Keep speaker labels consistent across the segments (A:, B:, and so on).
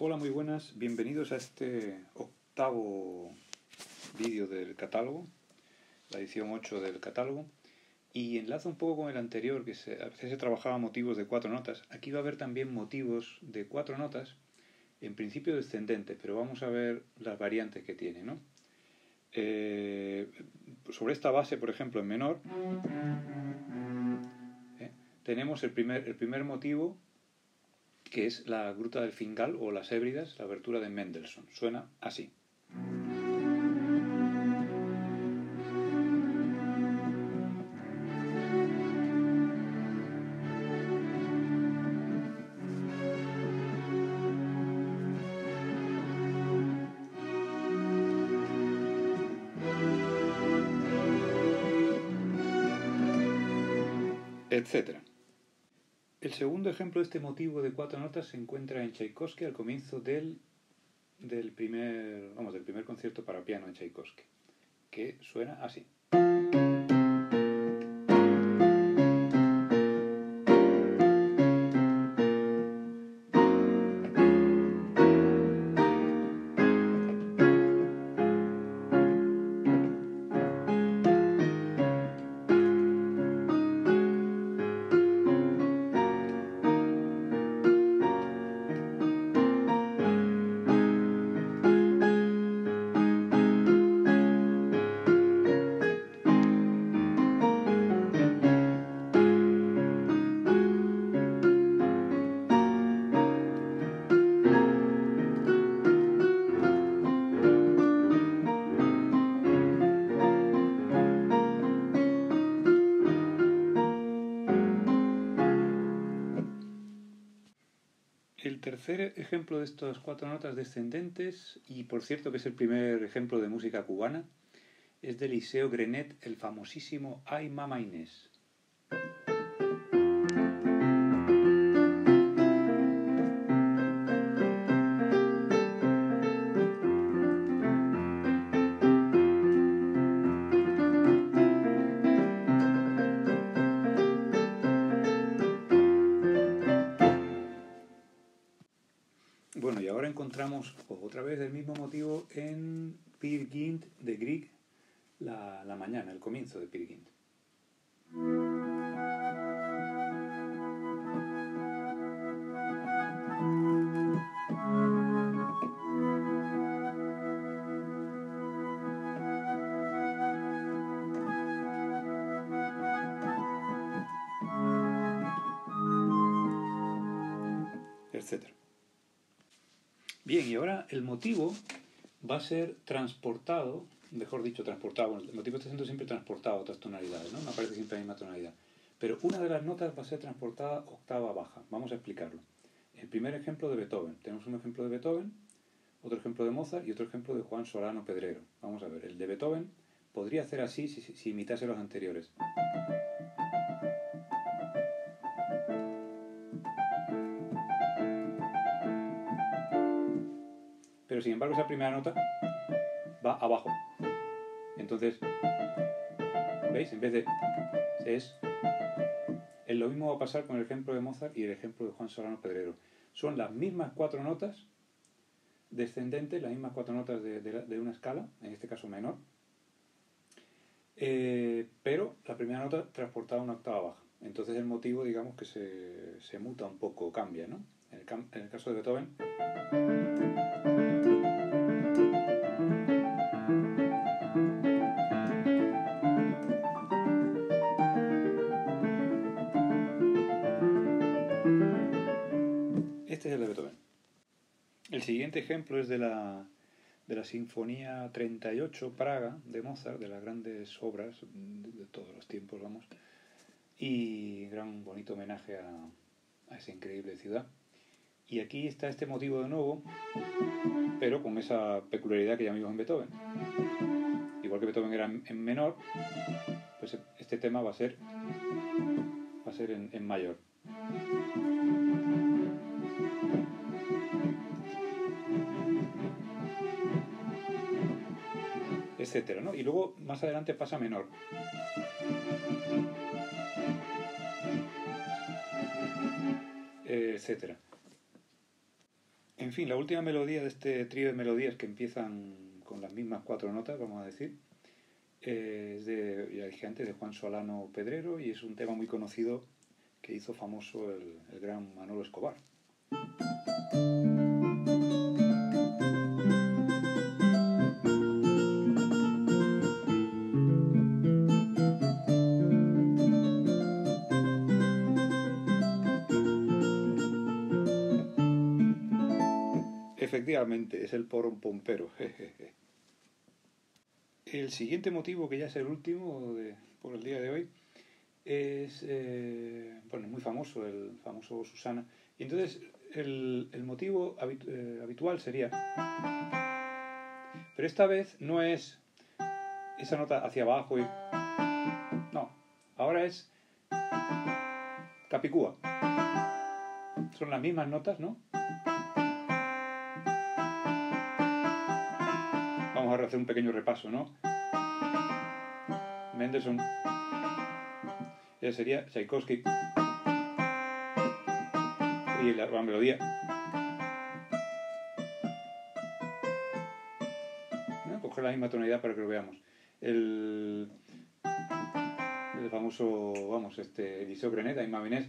A: Hola, muy buenas. Bienvenidos a este octavo vídeo del catálogo, la edición 8 del catálogo. Y enlaza un poco con el anterior, que se, a veces se trabajaba motivos de cuatro notas. Aquí va a haber también motivos de cuatro notas, en principio descendentes, pero vamos a ver las variantes que tiene. ¿no? Eh, sobre esta base, por ejemplo, en menor, ¿eh? tenemos el primer, el primer motivo que es la Gruta del Fingal o las Hébridas, la abertura de Mendelssohn. Suena así. etcétera. El segundo ejemplo de este motivo de cuatro notas se encuentra en Tchaikovsky al comienzo del, del, primer, vamos, del primer concierto para piano de Tchaikovsky, que suena así. El tercer ejemplo de estas cuatro notas descendentes, y por cierto que es el primer ejemplo de música cubana, es de Eliseo Grenet, el famosísimo Ay Mama Inés. Bueno, y ahora encontramos otra vez el mismo motivo en Peer de Grieg, la, la mañana, el comienzo de Peer Gynt. etcétera. Bien, y ahora el motivo va a ser transportado, mejor dicho, transportado, bueno, el motivo está siendo siempre transportado a otras tonalidades, ¿no? No aparece siempre la misma tonalidad. Pero una de las notas va a ser transportada octava baja. Vamos a explicarlo. El primer ejemplo de Beethoven. Tenemos un ejemplo de Beethoven, otro ejemplo de Mozart y otro ejemplo de Juan Solano Pedrero. Vamos a ver, el de Beethoven podría hacer así si, si imitase los anteriores. Pero sin embargo esa primera nota va abajo. Entonces, ¿veis? En vez de es lo mismo va a pasar con el ejemplo de Mozart y el ejemplo de Juan Solano Pedrero. Son las mismas cuatro notas descendentes, las mismas cuatro notas de, una escala, en este caso menor, eh, pero la primera nota transportada a una octava baja. Entonces el motivo, digamos, que se, se muta un poco, cambia, ¿no? En el caso de Beethoven. Este es el de Beethoven. El siguiente ejemplo es de la, de la Sinfonía 38 Praga de Mozart, de las grandes obras de, todos los tiempos, vamos, y gran bonito homenaje a, a esa increíble ciudad. Y aquí está este motivo de nuevo, pero con esa peculiaridad que ya vimos en Beethoven. Igual que Beethoven era en menor, pues este tema va a ser, va a ser en, en mayor. Etcétera. Y luego más adelante pasa menor. etcétera. En fin, la última melodía de este trío de melodías que empiezan con las mismas cuatro notas, vamos a decir, es de, ya dije antes, de Juan Solano Pedrero y es un tema muy conocido que hizo famoso el, el gran Manolo Escobar. Efectivamente, es el porón pompero. El siguiente motivo, que ya es el último por el día de hoy, es eh, bueno, muy famoso, el famoso Susana. Y entonces el, el motivo eh, habitual sería... Pero esta vez no es esa nota hacia abajo y... No, ahora es Capicúa. Son las mismas notas, ¿no? Vamos a hacer un pequeño repaso, ¿no? Mendelssohn. Esa sería Tchaikovsky. Y la, la melodía. ¿No? Coger la misma tonalidad para que lo veamos. El, el famoso, vamos, este, Eliseo Greneta y Mavinés.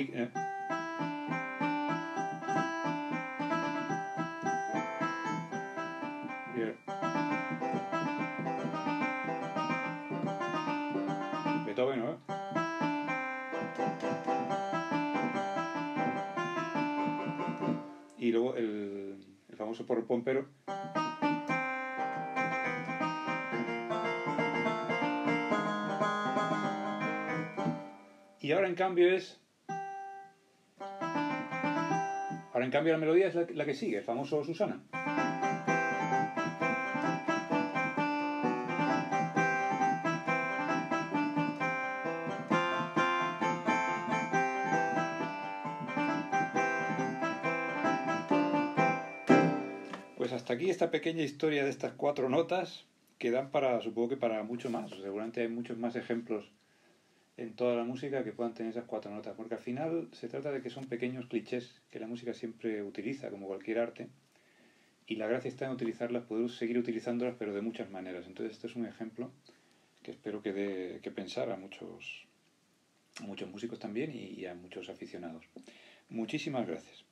A: Eh. Y luego el, el famoso por pompero. Y ahora en cambio es Ahora, en cambio, la melodía es la, la que sigue, el famoso Susana. Pues hasta aquí esta pequeña historia de estas cuatro notas que dan para, supongo que para mucho más. Seguramente hay muchos más ejemplos en toda la música que puedan tener esas cuatro notas, porque al final se trata de que son pequeños clichés que la música siempre utiliza, como cualquier arte, y la gracia está en utilizarlas, poder seguir utilizándolas, pero de muchas maneras. Entonces este es un ejemplo que espero que dé que pensar a muchos, muchos músicos también y a muchos aficionados. Muchísimas gracias.